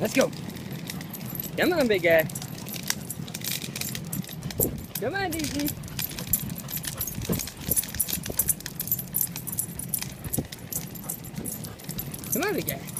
Let's go. Come on, big guy. Come on, Daisy. Come on, big guy.